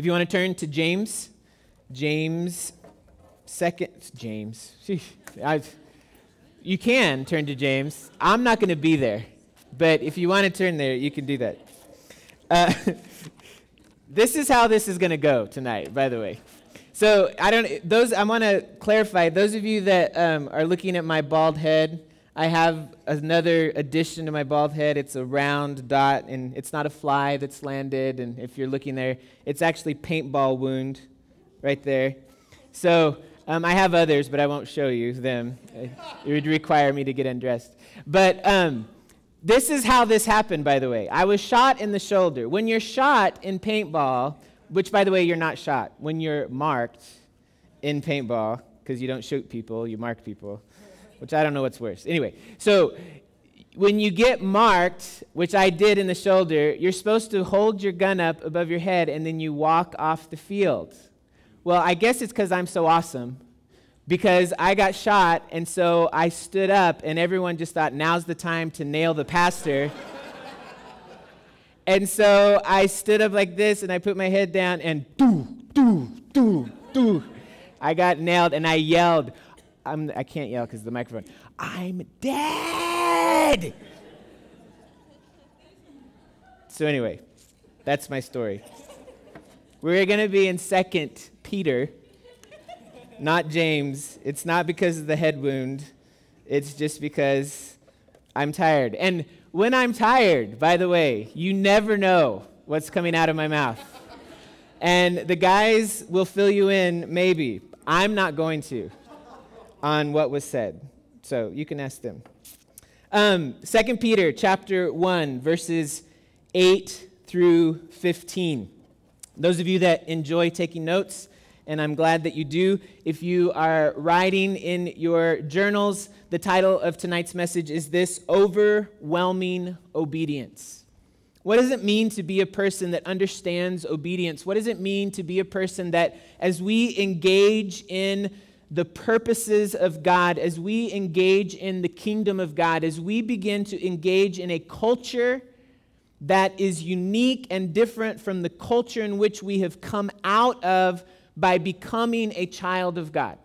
If you want to turn to James, James, second, James. I've, you can turn to James. I'm not going to be there, but if you want to turn there, you can do that. Uh, this is how this is going to go tonight, by the way. So I don't. Those I want to clarify. Those of you that um, are looking at my bald head, I have another addition to my bald head. It's a round dot, and it's not a fly that's landed. And if you're looking there, it's actually paintball wound, right there. So um, I have others, but I won't show you them. It would require me to get undressed. But um, this is how this happened, by the way. I was shot in the shoulder. When you're shot in paintball which, by the way, you're not shot. When you're marked in paintball, because you don't shoot people, you mark people, which I don't know what's worse. Anyway, so when you get marked, which I did in the shoulder, you're supposed to hold your gun up above your head and then you walk off the field. Well, I guess it's because I'm so awesome. Because I got shot, and so I stood up, and everyone just thought, now's the time to nail the pastor. And so I stood up like this and I put my head down and do, do, do, do. I got nailed and I yelled. I'm, I can't yell because the microphone. I'm dead. so, anyway, that's my story. We're going to be in Second Peter, not James. It's not because of the head wound, it's just because I'm tired. And when I'm tired, by the way, you never know what's coming out of my mouth. And the guys will fill you in, maybe. I'm not going to on what was said. So you can ask them. Um, 2 Peter chapter 1, verses 8 through 15. Those of you that enjoy taking notes, and I'm glad that you do. If you are writing in your journals, the title of tonight's message is this Overwhelming Obedience. What does it mean to be a person that understands obedience? What does it mean to be a person that, as we engage in the purposes of God, as we engage in the kingdom of God, as we begin to engage in a culture that is unique and different from the culture in which we have come out of by becoming a child of God.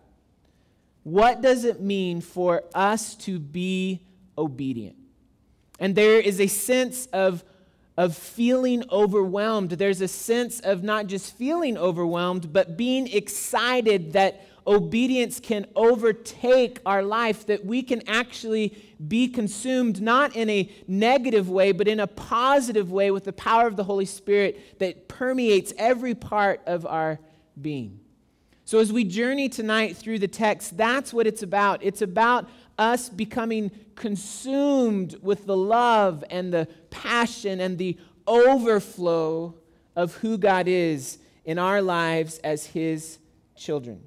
What does it mean for us to be obedient? And there is a sense of, of feeling overwhelmed. There's a sense of not just feeling overwhelmed, but being excited that obedience can overtake our life, that we can actually be consumed not in a negative way, but in a positive way with the power of the Holy Spirit that permeates every part of our being. So, as we journey tonight through the text, that's what it's about. It's about us becoming consumed with the love and the passion and the overflow of who God is in our lives as his children.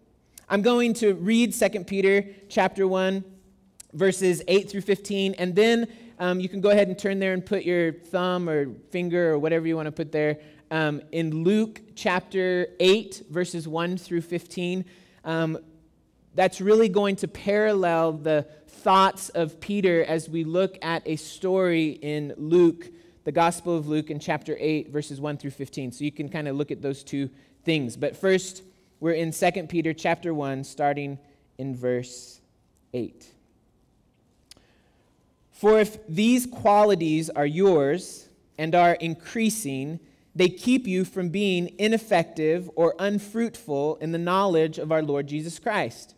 I'm going to read 2 Peter chapter 1 verses 8 through 15 and then um, you can go ahead and turn there and put your thumb or finger or whatever you want to put there um, in Luke chapter 8, verses 1 through 15. Um, that's really going to parallel the thoughts of Peter as we look at a story in Luke, the Gospel of Luke, in chapter 8, verses 1 through 15. So you can kind of look at those two things. But first, we're in 2 Peter chapter 1, starting in verse 8. For if these qualities are yours and are increasing, they keep you from being ineffective or unfruitful in the knowledge of our Lord Jesus Christ.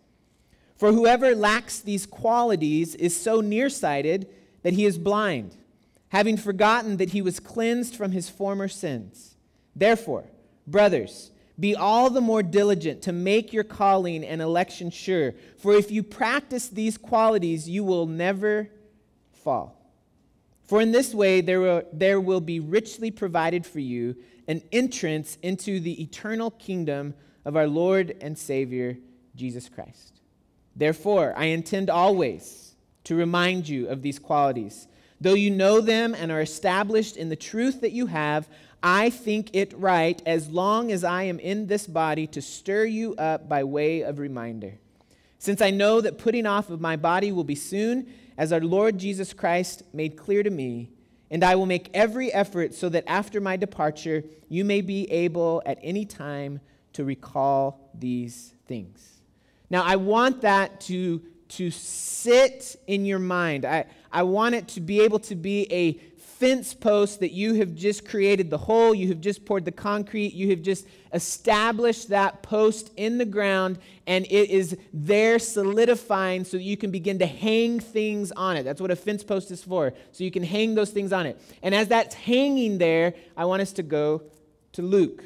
For whoever lacks these qualities is so nearsighted that he is blind, having forgotten that he was cleansed from his former sins. Therefore, brothers, be all the more diligent to make your calling and election sure, for if you practice these qualities, you will never fall. For in this way there will, there will be richly provided for you an entrance into the eternal kingdom of our Lord and Savior, Jesus Christ. Therefore, I intend always to remind you of these qualities. Though you know them and are established in the truth that you have, I think it right, as long as I am in this body, to stir you up by way of reminder. Since I know that putting off of my body will be soon, as our Lord Jesus Christ made clear to me, and I will make every effort so that after my departure, you may be able at any time to recall these things. Now, I want that to, to sit in your mind. I, I want it to be able to be a fence post that you have just created the hole, you have just poured the concrete, you have just established that post in the ground, and it is there solidifying so that you can begin to hang things on it. That's what a fence post is for, so you can hang those things on it. And as that's hanging there, I want us to go to Luke.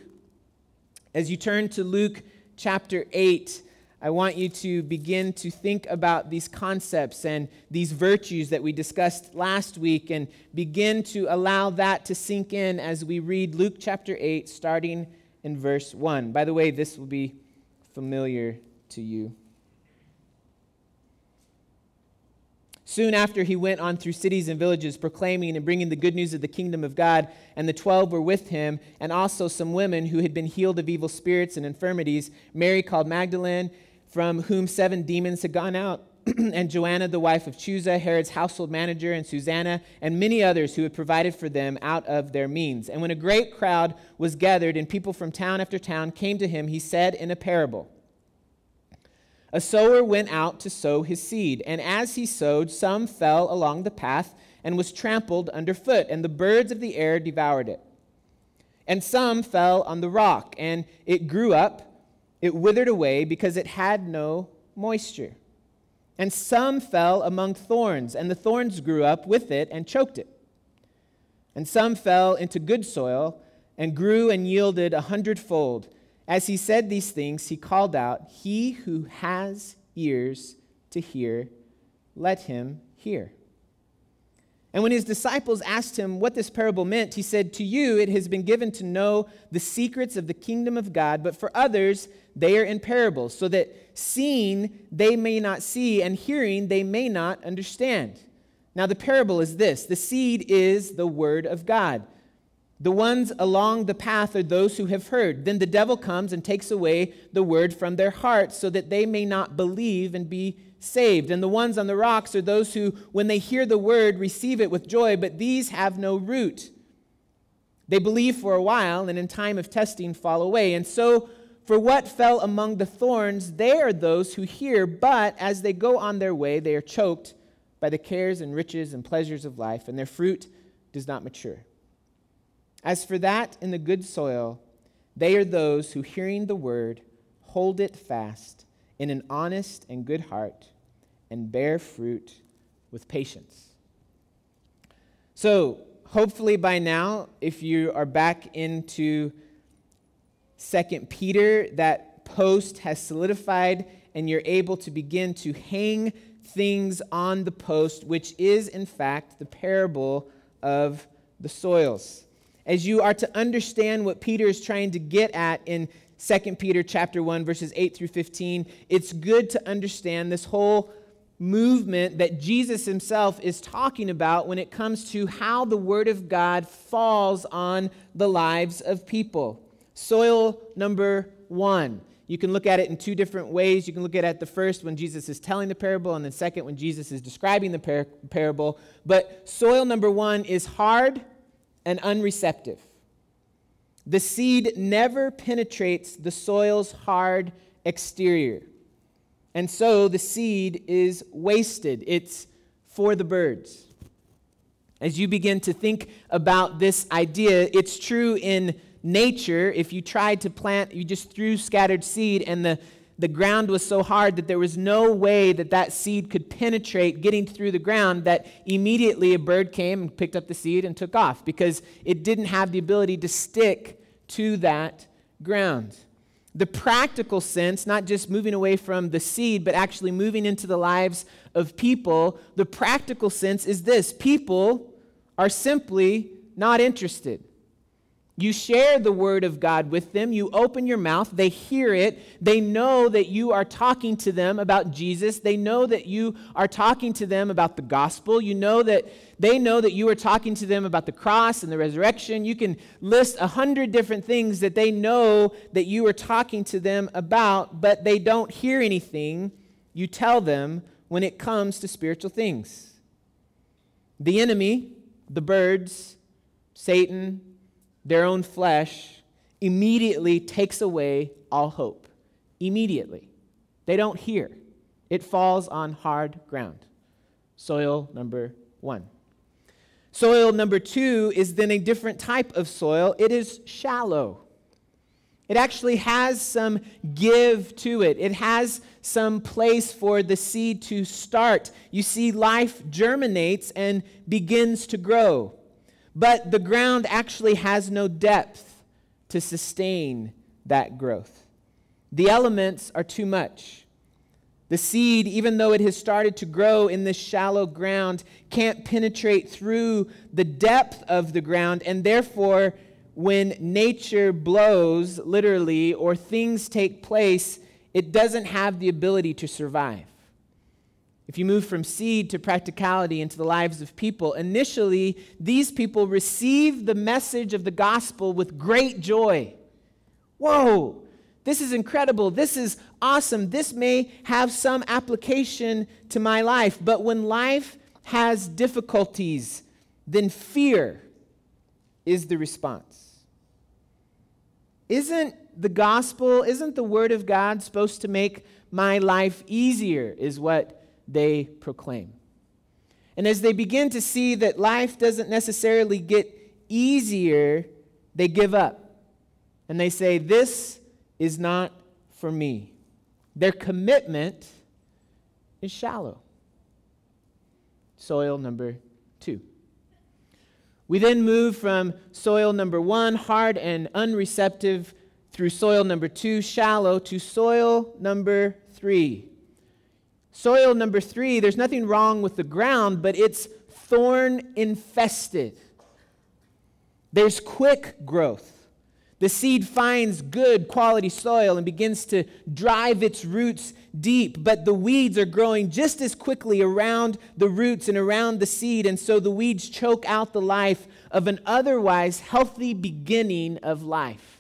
As you turn to Luke chapter 8, I want you to begin to think about these concepts and these virtues that we discussed last week and begin to allow that to sink in as we read Luke chapter 8, starting in verse 1. By the way, this will be familiar to you. Soon after, he went on through cities and villages, proclaiming and bringing the good news of the kingdom of God. And the twelve were with him, and also some women who had been healed of evil spirits and infirmities Mary called Magdalene from whom seven demons had gone out, and Joanna, the wife of Chuza, Herod's household manager, and Susanna, and many others who had provided for them out of their means. And when a great crowd was gathered, and people from town after town came to him, he said in a parable A sower went out to sow his seed, and as he sowed, some fell along the path and was trampled underfoot, and the birds of the air devoured it. And some fell on the rock, and it grew up it withered away because it had no moisture. And some fell among thorns, and the thorns grew up with it and choked it. And some fell into good soil and grew and yielded a hundredfold. As he said these things, he called out, He who has ears to hear, let him hear. And when his disciples asked him what this parable meant, he said, To you it has been given to know the secrets of the kingdom of God, but for others they are in parables, so that seeing they may not see, and hearing they may not understand. Now, the parable is this the seed is the word of God. The ones along the path are those who have heard. Then the devil comes and takes away the word from their hearts, so that they may not believe and be saved. And the ones on the rocks are those who, when they hear the word, receive it with joy, but these have no root. They believe for a while, and in time of testing fall away. And so, for what fell among the thorns, they are those who hear, but as they go on their way, they are choked by the cares and riches and pleasures of life, and their fruit does not mature. As for that in the good soil, they are those who, hearing the word, hold it fast in an honest and good heart and bear fruit with patience. So, hopefully by now, if you are back into Second Peter, that post has solidified and you're able to begin to hang things on the post, which is in fact the parable of the soils. As you are to understand what Peter is trying to get at in 2 Peter chapter 1 verses 8 through 15, it's good to understand this whole movement that Jesus himself is talking about when it comes to how the word of God falls on the lives of people. Soil number 1. You can look at it in two different ways. You can look at it the first when Jesus is telling the parable, and then second when Jesus is describing the par- parable. But soil number one is hard and unreceptive. The seed never penetrates the soil's hard exterior. And so the seed is wasted, it's for the birds. As you begin to think about this idea, it's true in nature. If you tried to plant, you just threw scattered seed, and the, the ground was so hard that there was no way that that seed could penetrate getting through the ground, that immediately a bird came and picked up the seed and took off because it didn't have the ability to stick to that ground. The practical sense, not just moving away from the seed, but actually moving into the lives of people, the practical sense is this people are simply not interested. You share the word of God with them. You open your mouth. They hear it. They know that you are talking to them about Jesus. They know that you are talking to them about the gospel. You know that they know that you are talking to them about the cross and the resurrection. You can list a hundred different things that they know that you are talking to them about, but they don't hear anything you tell them when it comes to spiritual things. The enemy the birds, Satan, their own flesh, immediately takes away all hope. Immediately. They don't hear. It falls on hard ground. Soil number one. Soil number two is then a different type of soil. It is shallow. It actually has some give to it. It has some place for the seed to start. You see, life germinates and begins to grow, but the ground actually has no depth to sustain that growth. The elements are too much. The seed, even though it has started to grow in this shallow ground, can't penetrate through the depth of the ground, and therefore when nature blows, literally, or things take place, it doesn't have the ability to survive. If you move from seed to practicality into the lives of people, initially, these people receive the message of the gospel with great joy. Whoa, this is incredible. This is awesome. This may have some application to my life. But when life has difficulties, then fear is the response. Isn't the gospel, isn't the word of God supposed to make my life easier, is what they proclaim. And as they begin to see that life doesn't necessarily get easier, they give up. And they say, This is not for me. Their commitment is shallow. Soil number two. We then move from soil number one, hard and unreceptive, through soil number two, shallow, to soil number three. Soil number three, there's nothing wrong with the ground, but it's thorn infested. There's quick growth. The seed finds good quality soil and begins to drive its roots deep, but the weeds are growing just as quickly around the roots and around the seed, and so the weeds choke out the life of an otherwise healthy beginning of life.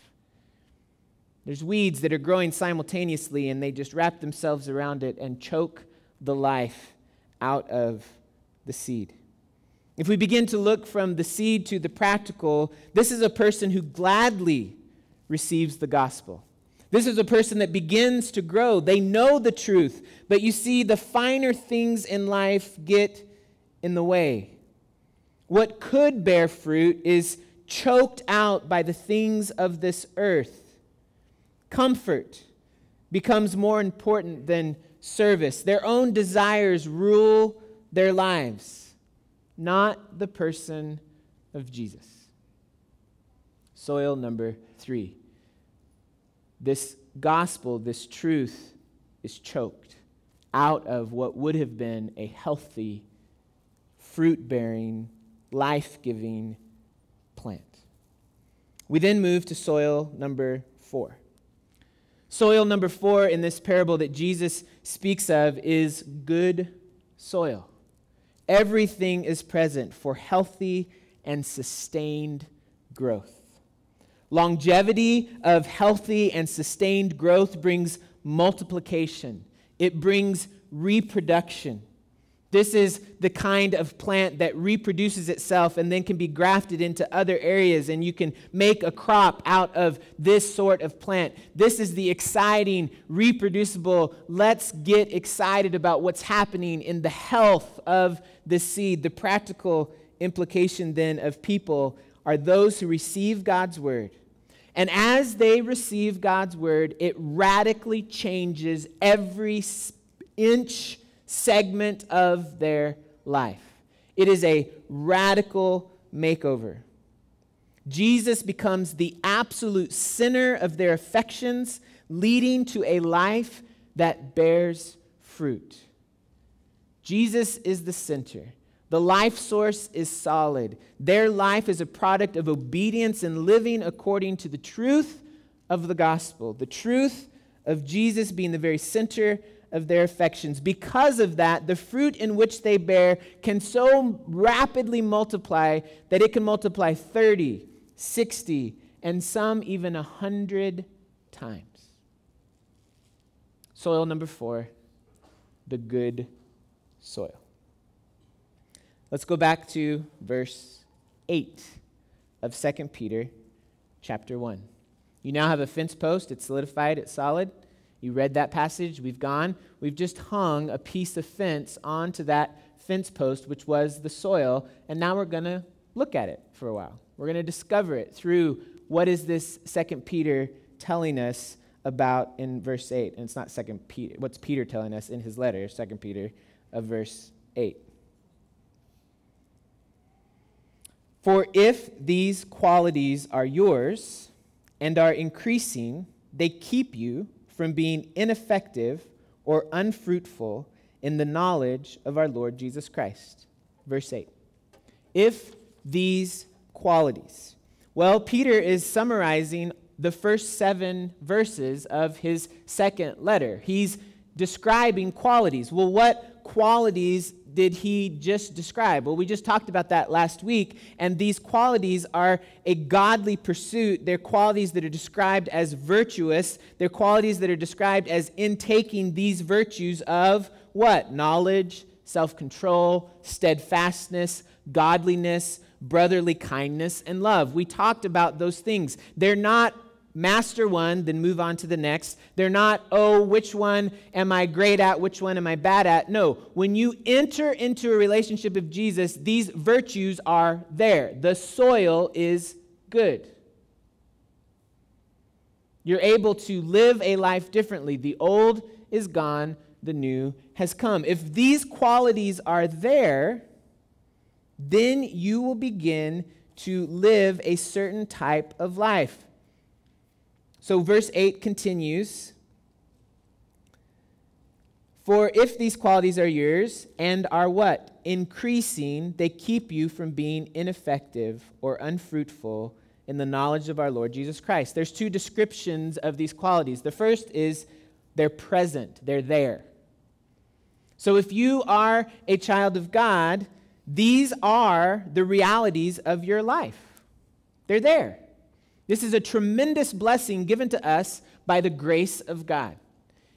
There's weeds that are growing simultaneously, and they just wrap themselves around it and choke the life out of the seed. If we begin to look from the seed to the practical, this is a person who gladly receives the gospel. This is a person that begins to grow. They know the truth, but you see, the finer things in life get in the way. What could bear fruit is choked out by the things of this earth. Comfort becomes more important than service. Their own desires rule their lives not the person of Jesus. Soil number three. This gospel, this truth, is choked out of what would have been a healthy, fruit bearing, life giving plant. We then move to soil number four. Soil number four in this parable that Jesus speaks of is good soil. Everything is present for healthy and sustained growth. Longevity of healthy and sustained growth brings multiplication, it brings reproduction. This is the kind of plant that reproduces itself and then can be grafted into other areas, and you can make a crop out of this sort of plant. This is the exciting, reproducible, let's get excited about what's happening in the health of the seed. The practical implication then of people are those who receive God's word. And as they receive God's word, it radically changes every inch segment of their life. It is a radical makeover. Jesus becomes the absolute center of their affections, leading to a life that bears fruit. Jesus is the center. The life source is solid. Their life is a product of obedience and living according to the truth of the gospel, the truth of Jesus being the very center of their affections. Because of that, the fruit in which they bear can so rapidly multiply that it can multiply 30, 60, and some even 100 times. Soil number four, the good soil. Let's go back to verse 8 of 2 Peter chapter 1. You now have a fence post, it's solidified, it's solid. You read that passage, we've gone. We've just hung a piece of fence onto that fence post, which was the soil, and now we're going to look at it for a while. We're going to discover it through what is this Second Peter telling us about in verse 8. And it's not Second Peter, what's Peter telling us in his letter, Second Peter of verse 8. For if these qualities are yours and are increasing, they keep you from being ineffective or unfruitful in the knowledge of our Lord Jesus Christ. Verse 8. If these qualities. Well, Peter is summarizing the first seven verses of his second letter. He's describing qualities. Well, what qualities did he just describe? Well, we just talked about that last week, and these qualities are a godly pursuit. They're qualities that are described as virtuous. They're qualities that are described as intaking these virtues of what? Knowledge, self control, steadfastness, godliness, brotherly kindness, and love. We talked about those things. They're not master one, then move on to the next. They're not, oh, which one am I great at? Which one am I bad at? No. When you enter into a relationship with Jesus, these virtues are there. The soil is good. You're able to live a life differently. The old is gone, the new has come. If these qualities are there, then you will begin to live a certain type of life. So, verse 8 continues For if these qualities are yours and are what? Increasing, they keep you from being ineffective or unfruitful in the knowledge of our Lord Jesus Christ. There's two descriptions of these qualities. The first is they're present, they're there. So, if you are a child of God, these are the realities of your life. They're there. This is a tremendous blessing given to us by the grace of God.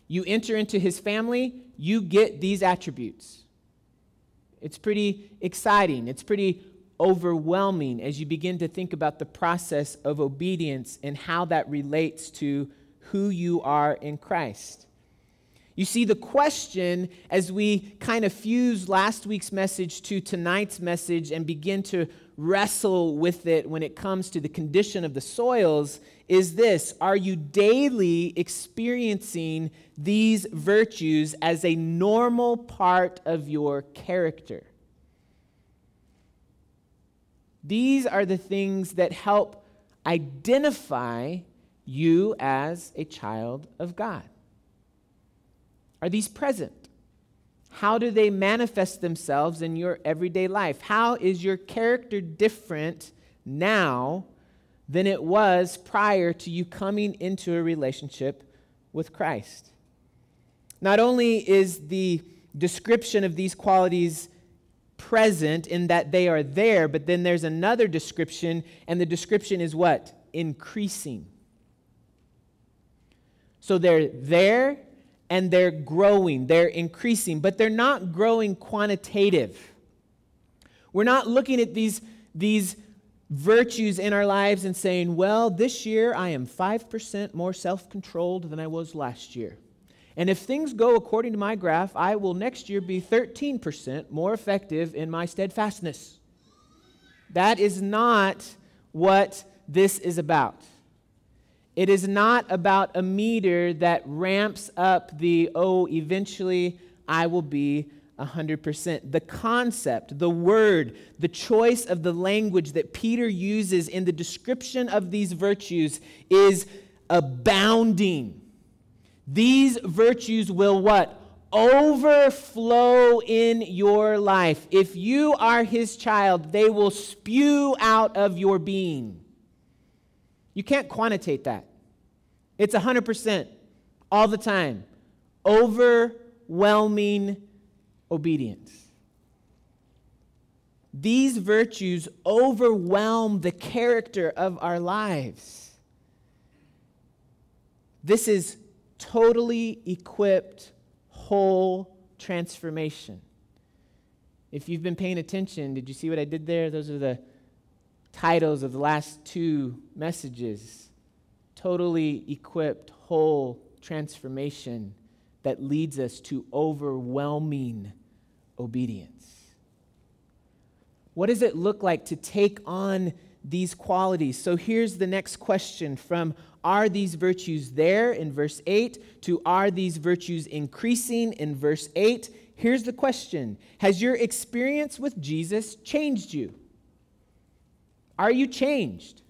You enter into his family, you get these attributes. It's pretty exciting. It's pretty overwhelming as you begin to think about the process of obedience and how that relates to who you are in Christ. You see, the question as we kind of fuse last week's message to tonight's message and begin to wrestle with it when it comes to the condition of the soils is this Are you daily experiencing these virtues as a normal part of your character? These are the things that help identify you as a child of God. Are these present? How do they manifest themselves in your everyday life? How is your character different now than it was prior to you coming into a relationship with Christ? Not only is the description of these qualities present in that they are there, but then there's another description, and the description is what? Increasing. So they're there and they're growing, they're increasing, but they're not growing quantitative. We're not looking at these, these virtues in our lives and saying, well, this year I am 5% more self controlled than I was last year. And if things go according to my graph, I will next year be 13% more effective in my steadfastness. That is not what this is about. It is not about a meter that ramps up the, oh, eventually I will be 100%. The concept, the word, the choice of the language that Peter uses in the description of these virtues is abounding. These virtues will what? Overflow in your life. If you are his child, they will spew out of your being. You can't quantitate that. It's 100% all the time. Overwhelming obedience. These virtues overwhelm the character of our lives. This is totally equipped, whole transformation. If you've been paying attention, did you see what I did there? Those are the titles of the last two messages. Totally equipped, whole transformation that leads us to overwhelming obedience. What does it look like to take on these qualities? So here's the next question from are these virtues there in verse 8 to are these virtues increasing in verse 8? Here's the question Has your experience with Jesus changed you? Are you changed?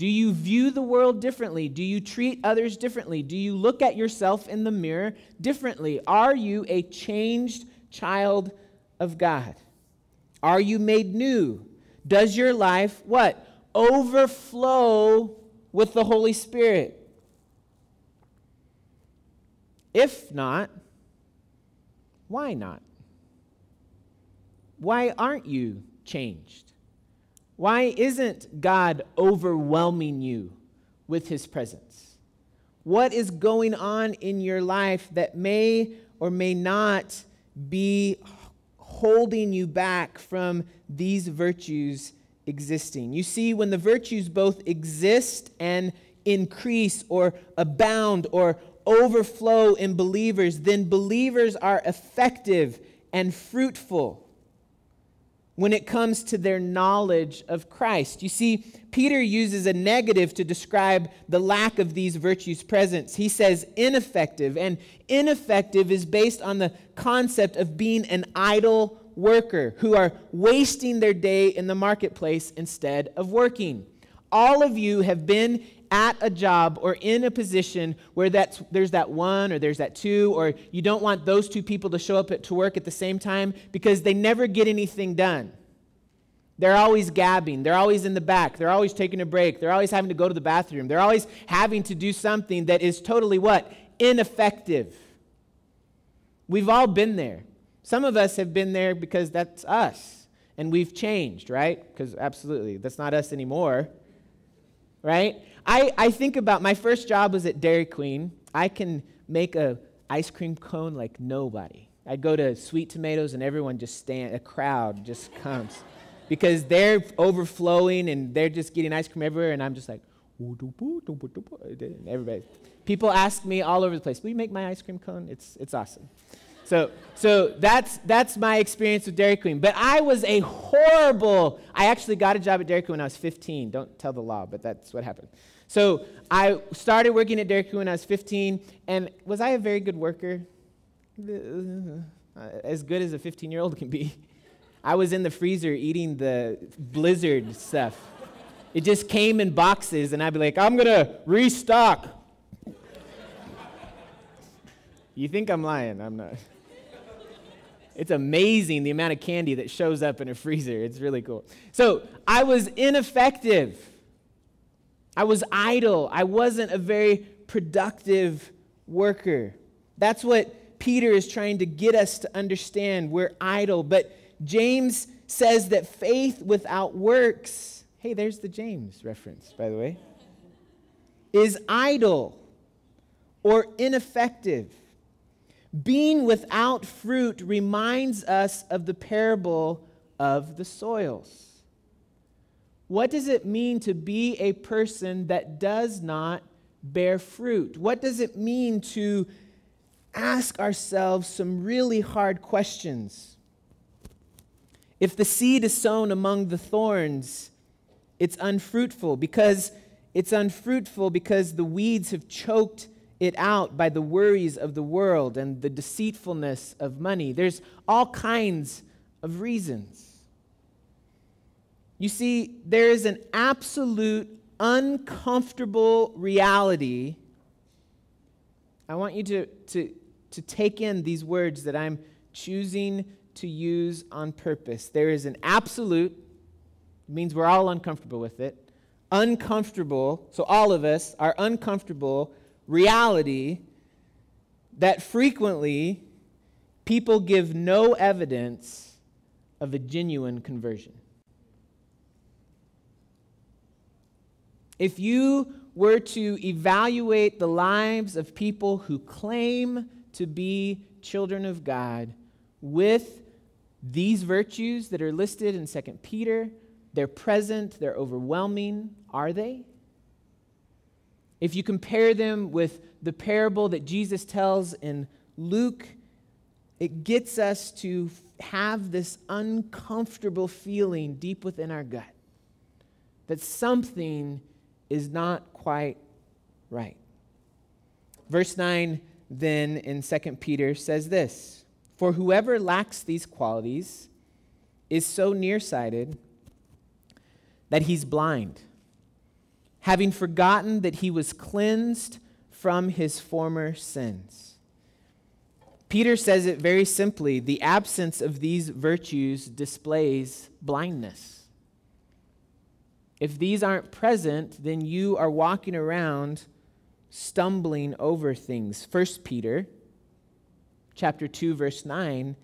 Do you view the world differently? Do you treat others differently? Do you look at yourself in the mirror differently? Are you a changed child of God? Are you made new? Does your life what? Overflow with the Holy Spirit? If not, why not? Why aren't you changed? Why isn't God overwhelming you with his presence? What is going on in your life that may or may not be holding you back from these virtues existing? You see, when the virtues both exist and increase or abound or overflow in believers, then believers are effective and fruitful when it comes to their knowledge of Christ. You see, Peter uses a negative to describe the lack of these virtues' presence. He says ineffective, and ineffective is based on the concept of being an idle worker who are wasting their day in the marketplace instead of working. All of you have been at a job or in a position where that's, there's that one or there's that two, or you don't want those two people to show up at, to work at the same time because they never get anything done. They're always gabbing. They're always in the back. They're always taking a break. They're always having to go to the bathroom. They're always having to do something that is totally what? Ineffective. We've all been there. Some of us have been there because that's us. And we've changed, right? Because absolutely, that's not us anymore. Right? I, I think about my first job was at Dairy Queen. I can make a ice cream cone like nobody. I'd go to Sweet Tomatoes and everyone just stand, a crowd just comes because they're overflowing and they're just getting ice cream everywhere, and I'm just like, everybody. People ask me all over the place, will you make my ice cream cone? It's, it's awesome. So, so that's, that's my experience with Dairy Queen. But I was a horrible, I actually got a job at Dairy Queen when I was 15. Don't tell the law, but that's what happened. So I started working at Dairy Queen when I was 15, and was I a very good worker? Uh, as good as a 15 year old can be. I was in the freezer eating the blizzard stuff. It just came in boxes, and I'd be like, I'm gonna restock. you think I'm lying? I'm not. It's amazing the amount of candy that shows up in a freezer. It's really cool. So I was ineffective. I was idle. I wasn't a very productive worker. That's what Peter is trying to get us to understand. We're idle. But James says that faith without works, hey, there's the James reference, by the way, is idle or ineffective. Being without fruit reminds us of the parable of the soils. What does it mean to be a person that does not bear fruit? What does it mean to ask ourselves some really hard questions? If the seed is sown among the thorns, it's unfruitful because it's unfruitful because the weeds have choked it out by the worries of the world and the deceitfulness of money. There's all kinds of reasons. You see, there is an absolute uncomfortable reality. I want you to, to, to take in these words that I'm choosing to use on purpose. There is an absolute, means we're all uncomfortable with it, uncomfortable, so all of us are uncomfortable reality that frequently people give no evidence of a genuine conversion. If you were to evaluate the lives of people who claim to be children of God with These virtues that are listed in 2 Peter, they're present, they're overwhelming, are they? If you compare them with the parable that Jesus tells in Luke, it gets us to have this uncomfortable feeling deep within our gut that something is not quite right. Verse 9, then in 2 Peter, says this For whoever lacks these qualities is so nearsighted that he's blind, having forgotten that he was cleansed from his former sins. Peter says it very simply the absence of these virtues displays blindness. If these aren't present, then you are walking around stumbling over things. 1 Peter chapter 2 verse 9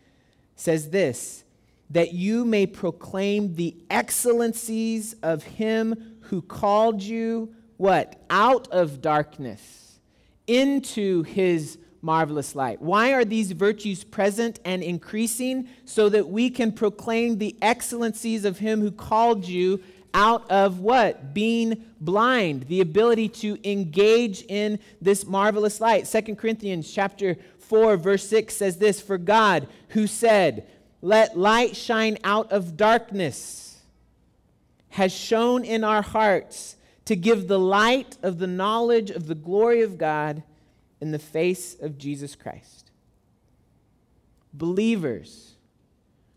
says this that you may proclaim the excellencies of him who called you what out of darkness into his marvelous light. Why are these virtues present and increasing? So that we can proclaim the excellencies of Him who called you out of what? Being blind, the ability to engage in this marvelous light. Second Corinthians chapter 4 verse 6 says this, "For God who said, let light shine out of darkness, has shone in our hearts to give the light of the knowledge of the glory of God in the face of Jesus Christ. Believers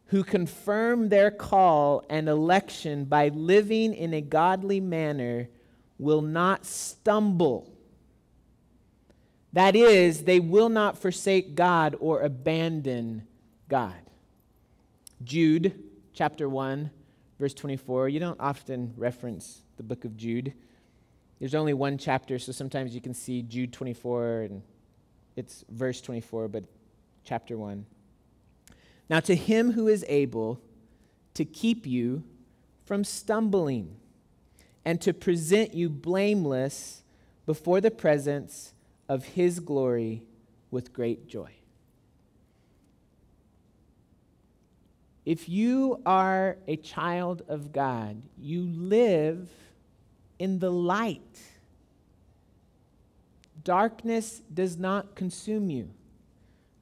who confirm their call and election by living in a godly manner will not stumble. That is, they will not forsake God or abandon God. Jude chapter 1, verse 24. You don't often reference the book of Jude. There's only one chapter, so sometimes you can see Jude 24 and it's verse 24, but chapter 1. Now, to him who is able to keep you from stumbling and to present you blameless before the presence of his glory with great joy. If you are a child of God, you live in the light. Darkness does not consume you,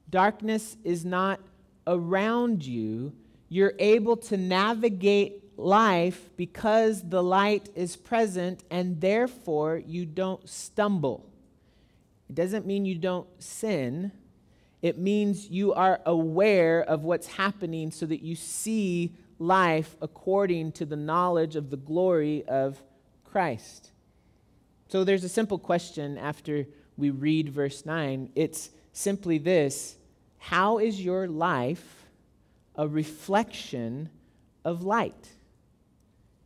darkness is not around you. You're able to navigate life because the light is present, and therefore you don't stumble. It doesn't mean you don't sin. It means you are aware of what's happening so that you see life according to the knowledge of the glory of Christ. So there's a simple question after we read verse 9. It's simply this How is your life a reflection of light?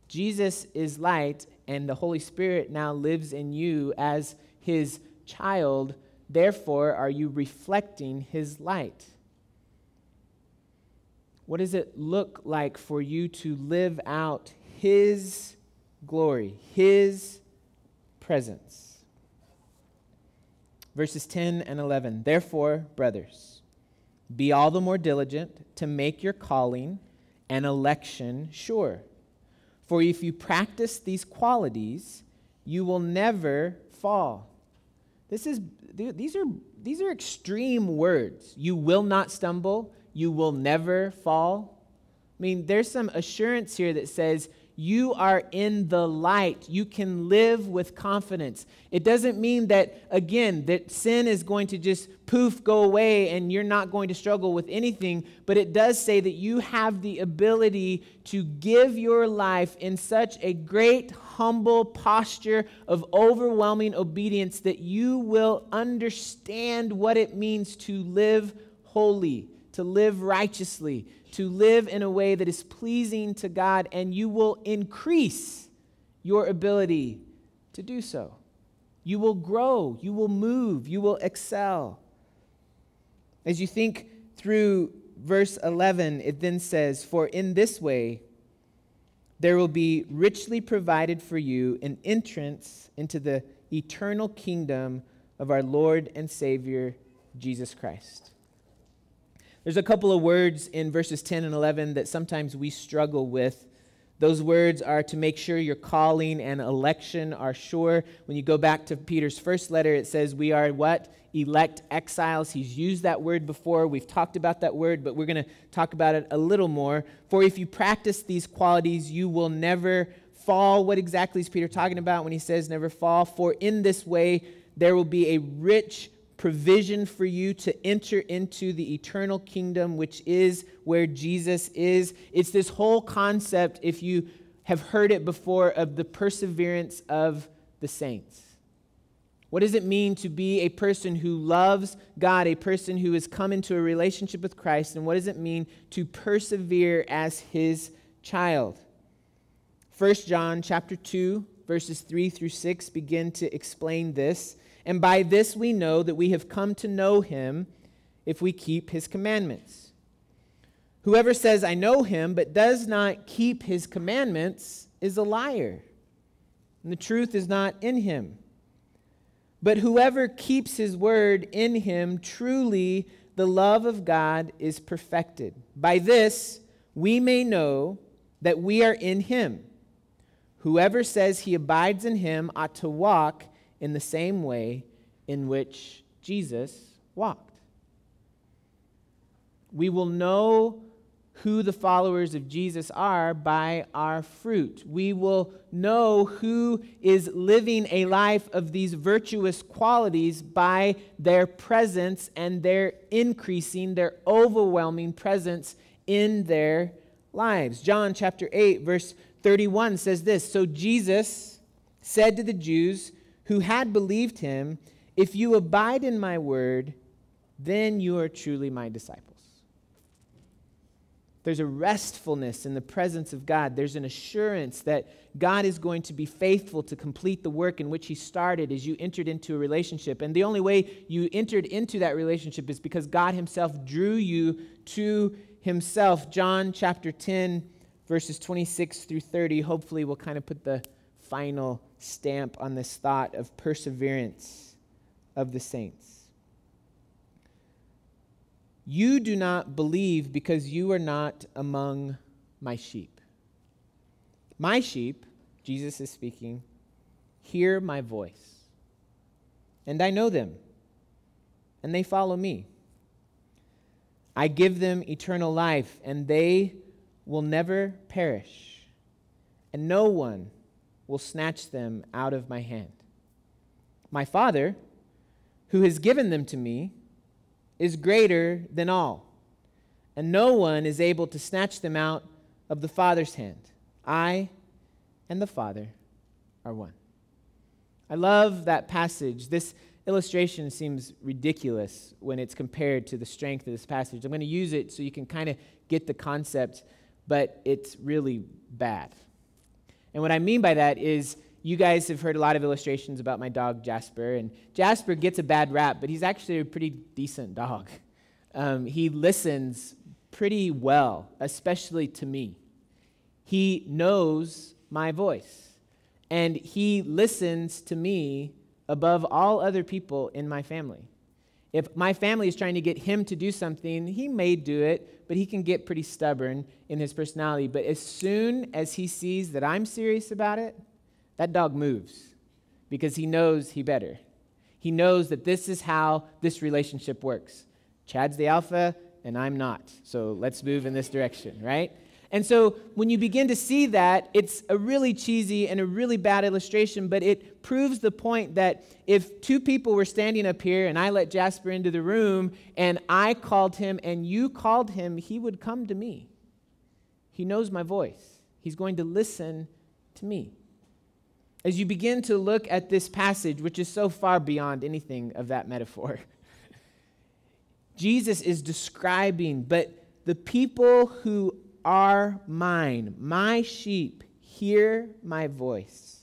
Jesus is light, and the Holy Spirit now lives in you as his child. Therefore, are you reflecting his light? What does it look like for you to live out his glory, his presence. Verses 10 and 11. Therefore, brothers, be all the more diligent to make your calling and election sure. For if you practice these qualities, you will never fall. This is these are these are extreme words. You will not stumble, you will never fall. I mean, there's some assurance here that says you are in the light. You can live with confidence. It doesn't mean that, again, that sin is going to just poof, go away, and you're not going to struggle with anything, but it does say that you have the ability to give your life in such a great, humble posture of overwhelming obedience that you will understand what it means to live holy, to live righteously to live in a way that is pleasing to God, and you will increase your ability to do so. You will grow, you will move, you will excel. As you think through verse 11, it then says, For in this way there will be richly provided for you an entrance into the eternal kingdom of our Lord and Savior, Jesus Christ. There's a couple of words in verses 10 and 11 that sometimes we struggle with. Those words are to make sure your calling and election are sure. When you go back to Peter's first letter, it says we are what? Elect exiles. He's used that word before. We've talked about that word, but we're going to talk about it a little more. For if you practice these qualities, you will never fall. What exactly is Peter talking about when he says never fall? For in this way, there will be a rich provision for you to enter into the eternal kingdom, which is where Jesus is. It's this whole concept, if you have heard it before, of the perseverance of the saints. What does it mean to be a person who loves God, a person who has come into a relationship with Christ? And what does it mean to persevere as his child? 1 John chapter 2 verses 3 through 6 begin to explain this. And by this we know that we have come to know him if we keep his commandments. Whoever says, I know him, but does not keep his commandments, is a liar. And the truth is not in him. But whoever keeps his word in him, truly the love of God is perfected. By this we may know that we are in him. Whoever says he abides in him ought to walk in the same way in which Jesus walked. We will know who the followers of Jesus are by our fruit. We will know who is living a life of these virtuous qualities by their presence and their increasing, their overwhelming presence in their lives. John chapter 8, verse 31 says this So Jesus said to the Jews who had believed him, If you abide in my word, then you are truly my disciples. There's a restfulness in the presence of God. There's an assurance that God is going to be faithful to complete the work in which He started as you entered into a relationship. And the only way you entered into that relationship is because God Himself drew you to Himself. John chapter 10, verses 26 through 30, hopefully, we'll kind of put the final stamp on this thought of perseverance of the saints. You do not believe because you are not among my sheep. My sheep, Jesus is speaking, hear my voice, and I know them, and they follow me. I give them eternal life, and they will never perish, and no one will snatch them out of my hand. My Father, who has given them to me, is greater than all, and no one is able to snatch them out of the Father's hand. I and the Father are one. I love that passage. This illustration seems ridiculous when it's compared to the strength of this passage. I'm going to use it so you can kind of get the concept but it's really bad. And what I mean by that is you guys have heard a lot of illustrations about my dog Jasper, and Jasper gets a bad rap, but he's actually a pretty decent dog. Um, he listens pretty well, especially to me. He knows my voice, and he listens to me above all other people in my family. If my family is trying to get him to do something, he may do it, but he can get pretty stubborn in his personality. But as soon as he sees that I'm serious about it, that dog moves because he knows he better. He knows that this is how this relationship works. Chad's the alpha, and I'm not. So let's move in this direction, right? And so when you begin to see that, it's a really cheesy and a really bad illustration, but it proves the point that if two people were standing up here and I let Jasper into the room and I called him and you called him, he would come to me. He knows my voice, he's going to listen to me. As you begin to look at this passage, which is so far beyond anything of that metaphor, Jesus is describing, but the people who are mine. My sheep hear my voice.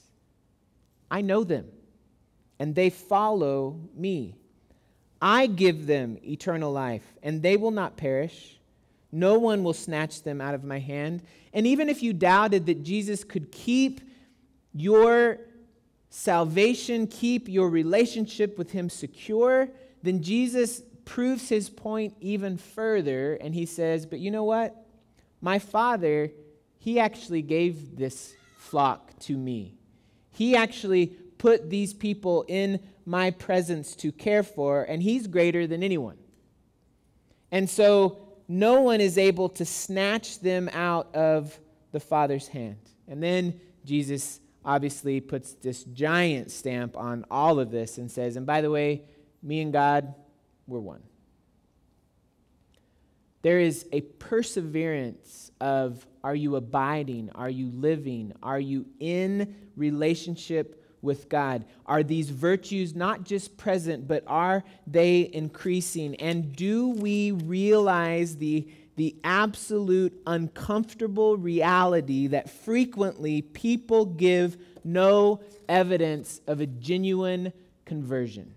I know them, and they follow me. I give them eternal life, and they will not perish. No one will snatch them out of my hand. And even if you doubted that Jesus could keep your salvation, keep your relationship with Him secure, then Jesus proves his point even further, and he says, But you know what? My father, he actually gave this flock to me. He actually put these people in my presence to care for, and he's greater than anyone. And so no one is able to snatch them out of the Father's hand. And then Jesus obviously puts this giant stamp on all of this and says, and by the way, me and God, we're one. There is a perseverance of are you abiding? Are you living? Are you in relationship with God? Are these virtues not just present, but are they increasing? And do we realize the, the absolute uncomfortable reality that frequently people give no evidence of a genuine conversion?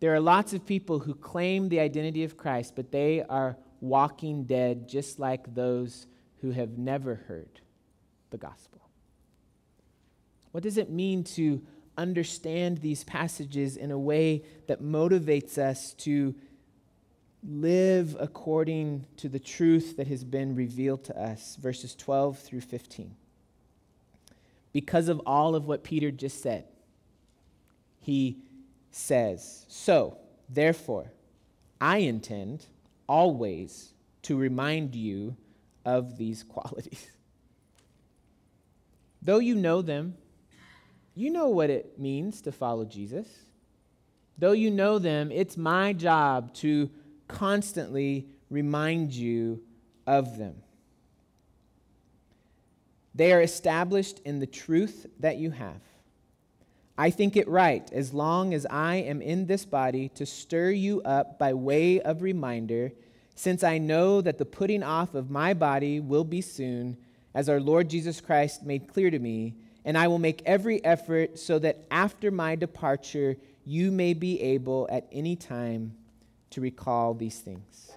There are lots of people who claim the identity of Christ, but they are walking dead just like those who have never heard the gospel. What does it mean to understand these passages in a way that motivates us to live according to the truth that has been revealed to us? Verses 12 through 15. Because of all of what Peter just said, he says, So, therefore, I intend always to remind you of these qualities. Though you know them, you know what it means to follow Jesus. Though you know them, it's my job to constantly remind you of them. They are established in the truth that you have. I think it right, as long as I am in this body, to stir you up by way of reminder, since I know that the putting off of my body will be soon, as our Lord Jesus Christ made clear to me, and I will make every effort so that after my departure you may be able at any time to recall these things.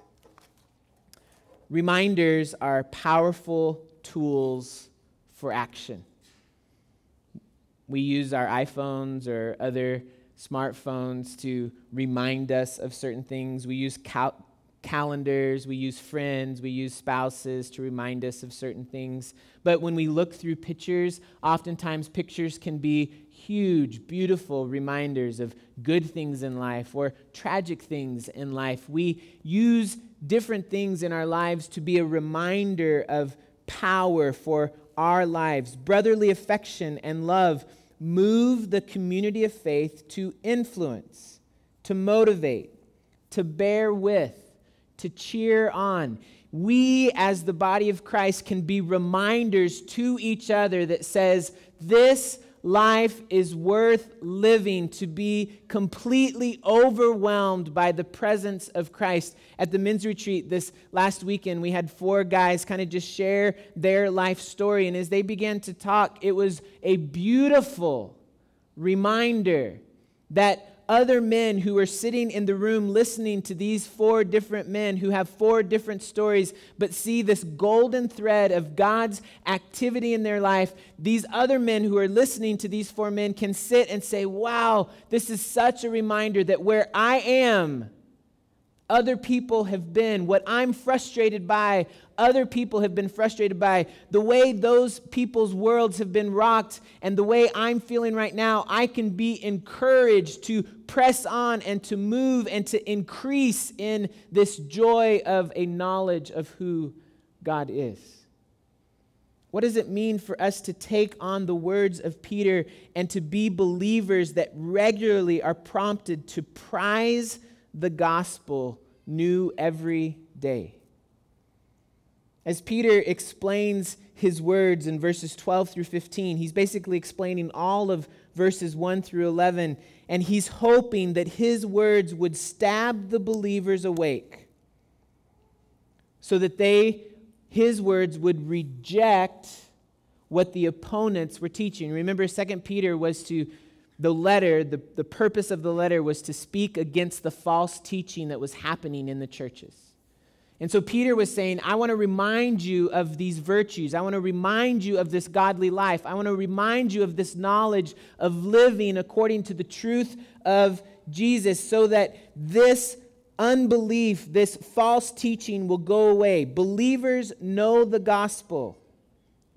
Reminders are powerful tools for action. We use our iPhones or other smartphones to remind us of certain things. We use cal- calendars, we use friends, we use spouses to remind us of certain things. But when we look through pictures, oftentimes pictures can be huge, beautiful reminders of good things in life or tragic things in life. We use different things in our lives to be a reminder of power for our lives. Brotherly affection and love move the community of faith to influence, to motivate, to bear with to cheer on. We, as the body of Christ, can be reminders to each other that says, This life is worth living, to be completely overwhelmed by the presence of Christ. At the men's retreat this last weekend, we had four guys kind of just share their life story. And as they began to talk, it was a beautiful reminder that other men who are sitting in the room listening to these four different men who have four different stories, but see this golden thread of God's activity in their life, these other men who are listening to these four men can sit and say, Wow, this is such a reminder that where I am, other people have been, what I'm frustrated by, other people have been frustrated by, the way those people's worlds have been rocked, and the way I'm feeling right now, I can be encouraged to press on and to move and to increase in this joy of a knowledge of who God is. What does it mean for us to take on the words of Peter and to be believers that regularly are prompted to prize the gospel new every day? As Peter explains his words in verses 12 through 15, he's basically explaining all of verses 1 through 11, and he's hoping that his words would stab the believers awake so that they, his words, would reject what the opponents were teaching. Remember, 2 Peter was to, the letter, the, the purpose of the letter was to speak against the false teaching that was happening in the churches. And so Peter was saying, I want to remind you of these virtues. I want to remind you of this godly life. I want to remind you of this knowledge of living according to the truth of Jesus so that this unbelief, this false teaching will go away. Believers know the gospel.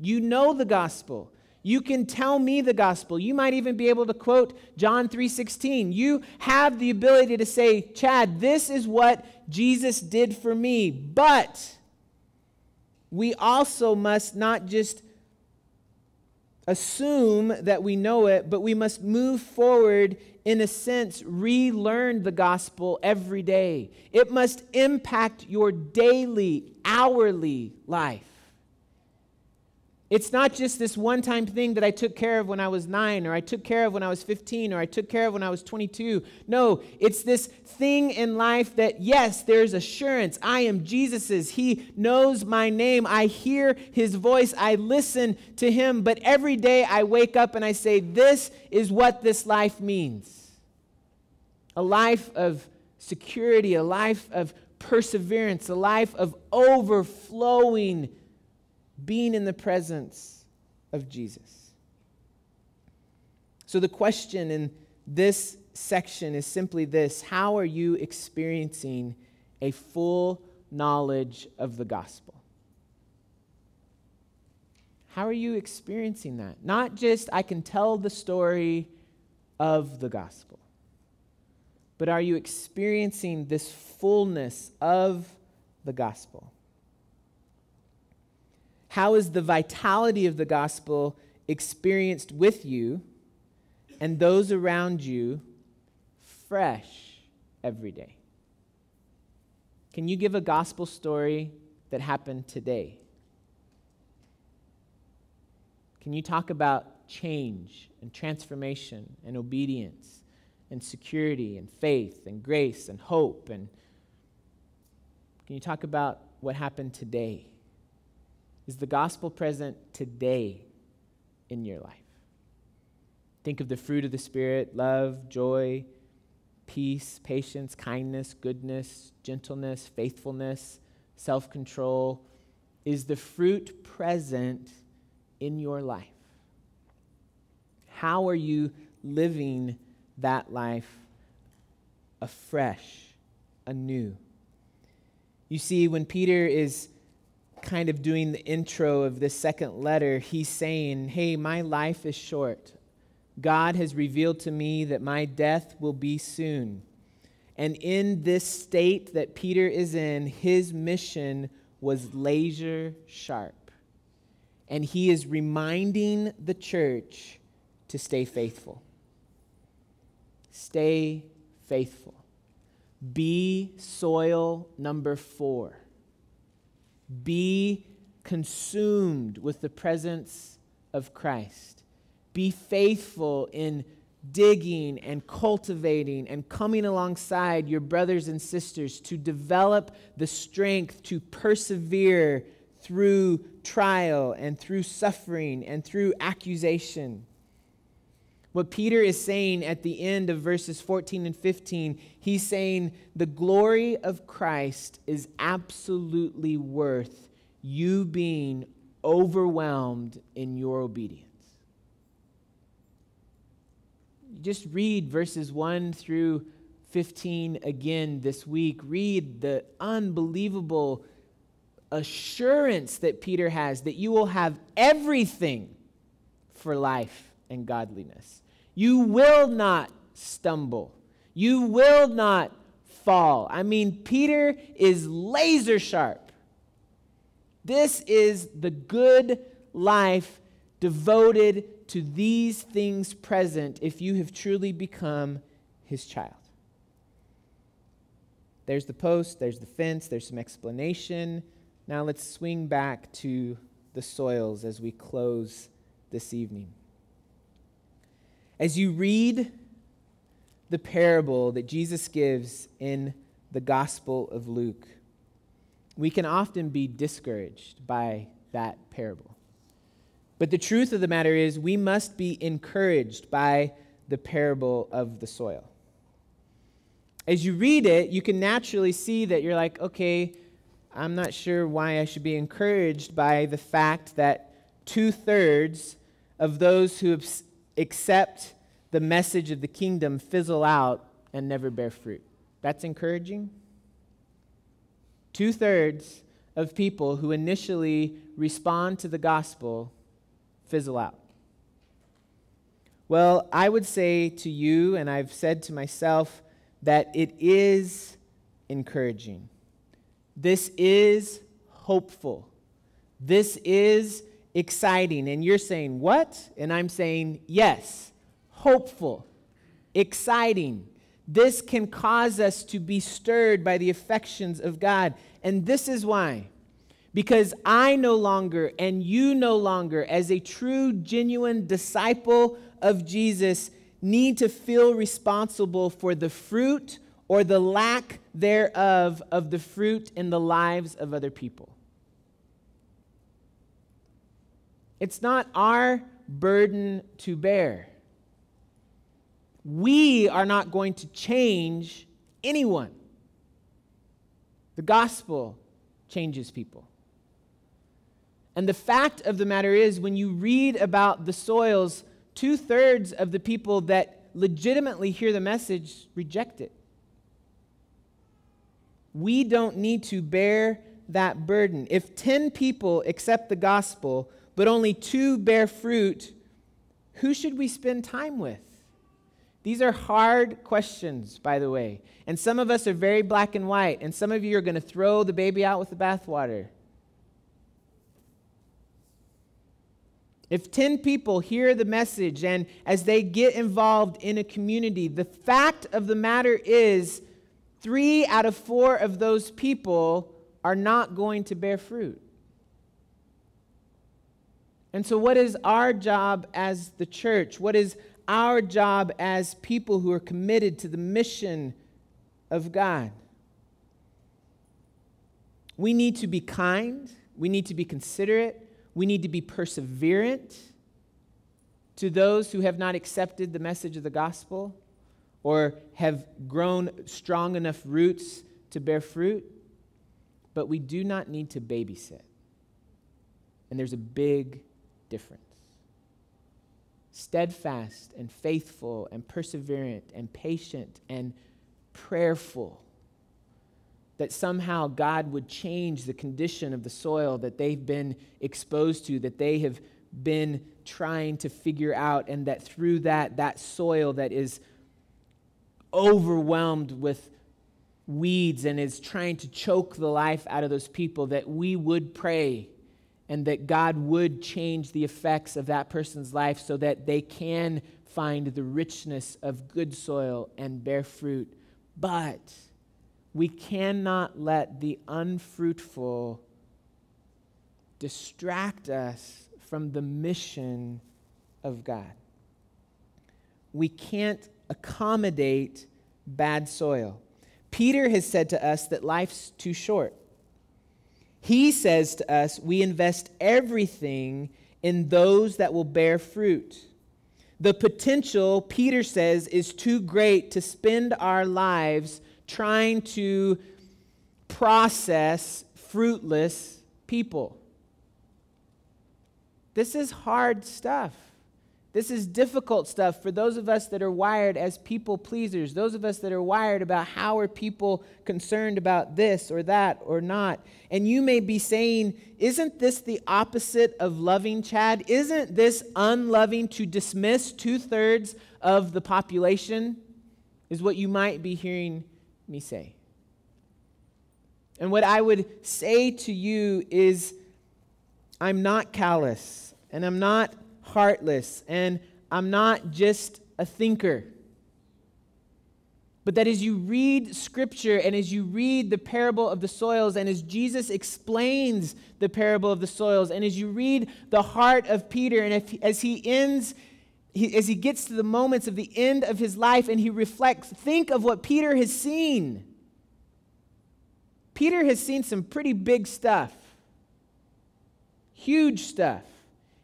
You know the gospel. You can tell me the gospel. You might even be able to quote John 3:16. You have the ability to say, "Chad, this is what Jesus did for me." But we also must not just assume that we know it, but we must move forward in a sense, relearn the gospel every day. It must impact your daily, hourly life. It's not just this one time thing that I took care of when I was nine, or I took care of when I was 15, or I took care of when I was 22. No, it's this thing in life that, yes, there's assurance. I am Jesus's. He knows my name. I hear his voice. I listen to him. But every day I wake up and I say, This is what this life means a life of security, a life of perseverance, a life of overflowing being in the presence of Jesus. So, the question in this section is simply this How are you experiencing a full knowledge of the gospel? How are you experiencing that? Not just, I can tell the story of the gospel, but are you experiencing this fullness of the gospel? How is the vitality of the gospel experienced with you and those around you fresh every day? Can you give a gospel story that happened today? Can you talk about change and transformation and obedience and security and faith and grace and hope and can you talk about what happened today? Is the gospel present today in your life? Think of the fruit of the Spirit love, joy, peace, patience, kindness, goodness, gentleness, faithfulness, self control. Is the fruit present in your life? How are you living that life afresh, anew? You see, when Peter is kind of doing the intro of this second letter, he's saying, Hey, my life is short. God has revealed to me that my death will be soon. And in this state that Peter is in, his mission was laser sharp. And he is reminding the church to stay faithful. Stay faithful. Be soil number four. Be consumed with the presence of Christ. Be faithful in digging and cultivating and coming alongside your brothers and sisters to develop the strength to persevere through trial and through suffering and through accusation. What Peter is saying at the end of verses 14 and 15, he's saying the glory of Christ is absolutely worth you being overwhelmed in your obedience. Just read verses 1 through 15 again this week. Read the unbelievable assurance that Peter has that you will have everything for life and godliness. You will not stumble. You will not fall. I mean, Peter is laser sharp. This is the good life devoted to these things present if you have truly become his child. There's the post, there's the fence, there's some explanation. Now let's swing back to the soils as we close this evening. As you read the parable that Jesus gives in the Gospel of Luke, we can often be discouraged by that parable. But the truth of the matter is, we must be encouraged by the parable of the soil. As you read it, you can naturally see that you're like, okay, I'm not sure why I should be encouraged by the fact that two thirds of those who accept the message of the kingdom fizzle out and never bear fruit. That's encouraging. Two thirds of people who initially respond to the gospel fizzle out. Well, I would say to you, and I've said to myself, that it is encouraging. This is hopeful. This is exciting. And you're saying, what? And I'm saying, yes, hopeful, exciting. This can cause us to be stirred by the affections of God. And this is why. Because I no longer, and you no longer, as a true, genuine disciple of Jesus, need to feel responsible for the fruit or the lack thereof of the fruit in the lives of other people. It's not our burden to bear. We are not going to change anyone. The gospel changes people. And the fact of the matter is, when you read about the soils, two thirds of the people that legitimately hear the message reject it. We don't need to bear that burden. If 10 people accept the gospel, but only two bear fruit, who should we spend time with? These are hard questions, by the way. And some of us are very black and white, and some of you are going to throw the baby out with the bathwater. If 10 people hear the message and as they get involved in a community, the fact of the matter is three out of four of those people are not going to bear fruit. And so, what is our job as the church? What is our job as people who are committed to the mission of God? We need to be kind, we need to be considerate, we need to be perseverant to those who have not accepted the message of the gospel or have grown strong enough roots to bear fruit. But we do not need to babysit. And there's a big difference. Steadfast and faithful and perseverant and patient and prayerful. That somehow God would change the condition of the soil that they've been exposed to, that they have been trying to figure out, and that through that, that soil that is overwhelmed with weeds and is trying to choke the life out of those people, that we would pray and that God would change the effects of that person's life so that they can find the richness of good soil and bear fruit. But we cannot let the unfruitful distract us from the mission of God. We can't accommodate bad soil. Peter has said to us that life's too short. He says to us, we invest everything in those that will bear fruit. The potential, Peter says, is too great to spend our lives trying to process fruitless people. This is hard stuff. This is difficult stuff for those of us that are wired as people pleasers, those of us that are wired about how are people concerned about this or that or not. And you may be saying, isn't this the opposite of loving, Chad? Isn't this unloving to dismiss two thirds of the population? Is what you might be hearing me say. And what I would say to you is, I'm not callous and I'm not heartless, and I'm not just a thinker. But that as you read scripture and as you read the parable of the soils, and as Jesus explains the parable of the soils, and as you read the heart of Peter, and if, as he ends, he, as he gets to the moments of the end of his life and he reflects, think of what Peter has seen. Peter has seen some pretty big stuff, huge stuff.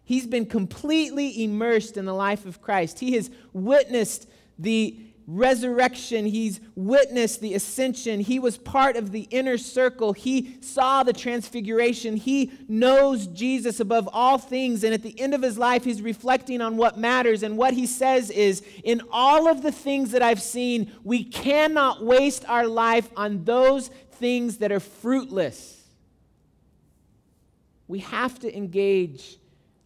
He's been completely immersed in the life of Christ. He has witnessed the resurrection. He's witnessed the ascension. He was part of the inner circle. He saw the transfiguration. He knows Jesus above all things. And at the end of his life, he's reflecting on what matters. And what he says is In all of the things that I've seen, we cannot waste our life on those things that are fruitless. We have to engage.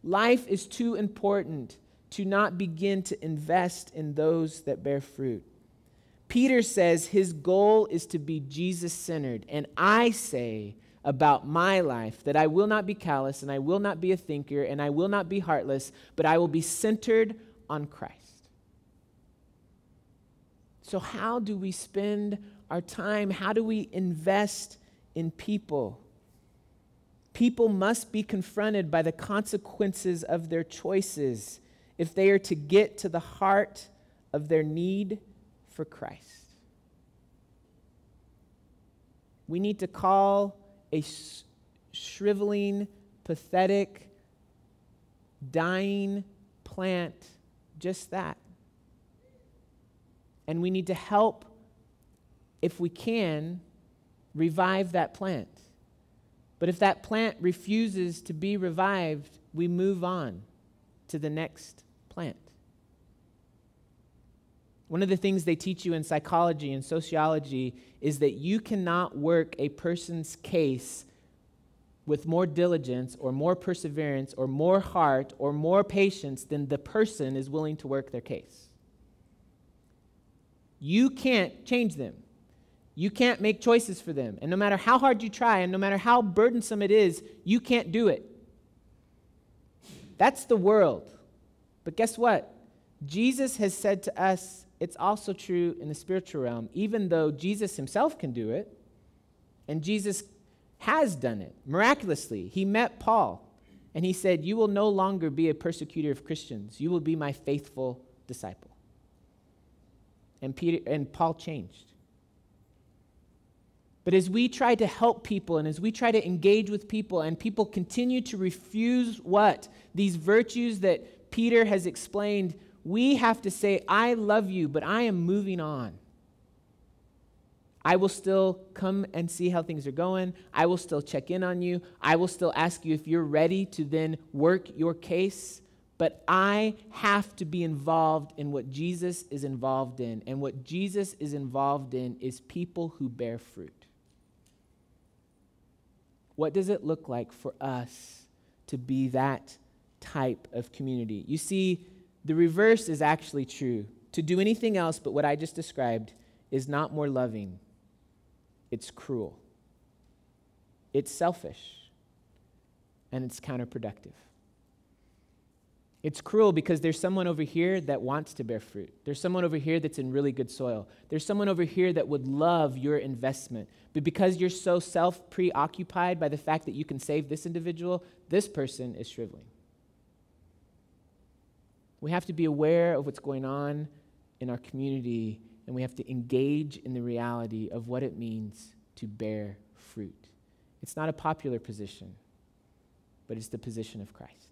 Life is too important to not begin to invest in those that bear fruit. Peter says his goal is to be Jesus centered. And I say about my life that I will not be callous and I will not be a thinker and I will not be heartless, but I will be centered on Christ. So, how do we spend our time? How do we invest in people? People must be confronted by the consequences of their choices if they are to get to the heart of their need for Christ. We need to call a shriveling, pathetic, dying plant just that. And we need to help, if we can, revive that plant. But if that plant refuses to be revived, we move on to the next plant. One of the things they teach you in psychology and sociology is that you cannot work a person's case with more diligence or more perseverance or more heart or more patience than the person is willing to work their case. You can't change them. You can't make choices for them. And no matter how hard you try and no matter how burdensome it is, you can't do it. That's the world. But guess what? Jesus has said to us, it's also true in the spiritual realm, even though Jesus himself can do it, and Jesus has done it miraculously. He met Paul, and he said, You will no longer be a persecutor of Christians, you will be my faithful disciple. And, Peter, and Paul changed. But as we try to help people and as we try to engage with people, and people continue to refuse what? These virtues that Peter has explained, we have to say, I love you, but I am moving on. I will still come and see how things are going. I will still check in on you. I will still ask you if you're ready to then work your case. But I have to be involved in what Jesus is involved in. And what Jesus is involved in is people who bear fruit. What does it look like for us to be that type of community. You see, the reverse is actually true. To do anything else but what I just described is not more loving, it's cruel, it's selfish, and it's counterproductive. It's cruel because there's someone over here that wants to bear fruit. There's someone over here that's in really good soil. There's someone over here that would love your investment. But because you're so self preoccupied by the fact that you can save this individual, this person is shriveling. We have to be aware of what's going on in our community, and we have to engage in the reality of what it means to bear fruit. It's not a popular position, but it's the position of Christ.